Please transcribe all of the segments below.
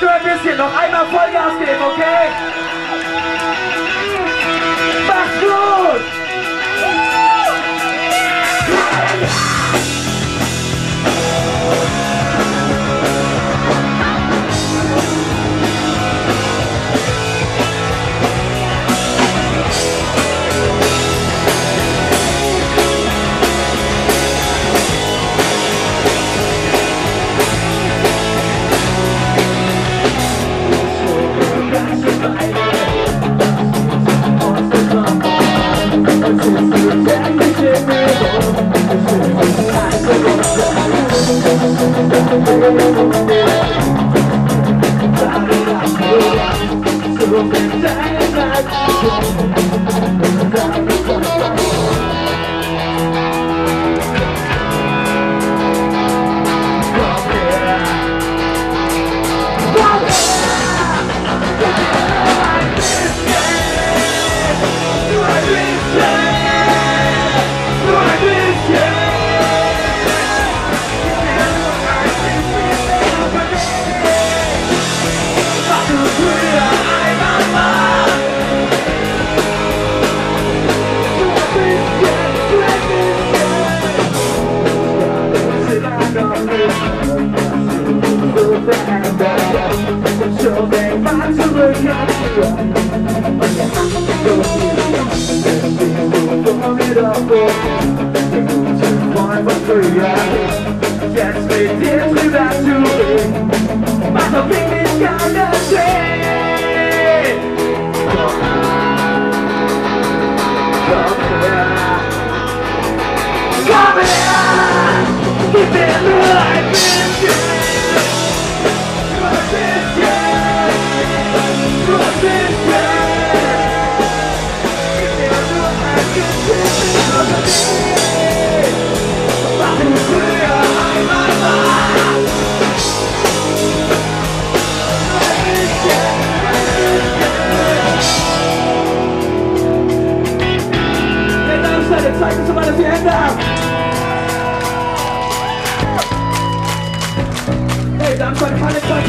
nur ein bisschen. Noch einmal Vollgas geben, okay? Macht's gut! Thank you. Jetzt mit dir drüber zu reden, macht doch wirklich keinen Sinn. Komm her, komm her, gib mir nur ein bisschen. Nur ein bisschen, nur Zeigt uns mal, dass Hände. Hey, Darmstadt, keine Zeit.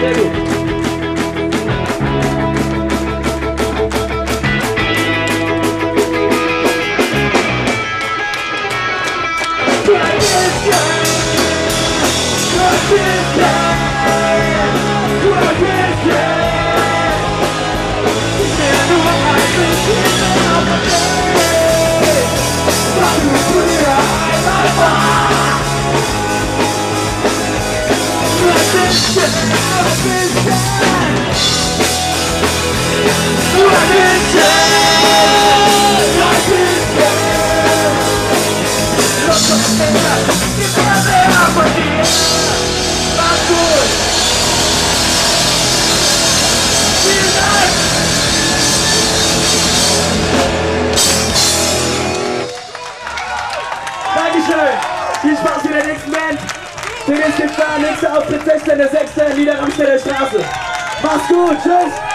Sehr gut. Viel Spaß mit der nächsten Band. Für den Skipper, nächster Auftritt 16.06. Niederramstädter Straße. Mach's gut. Tschüss.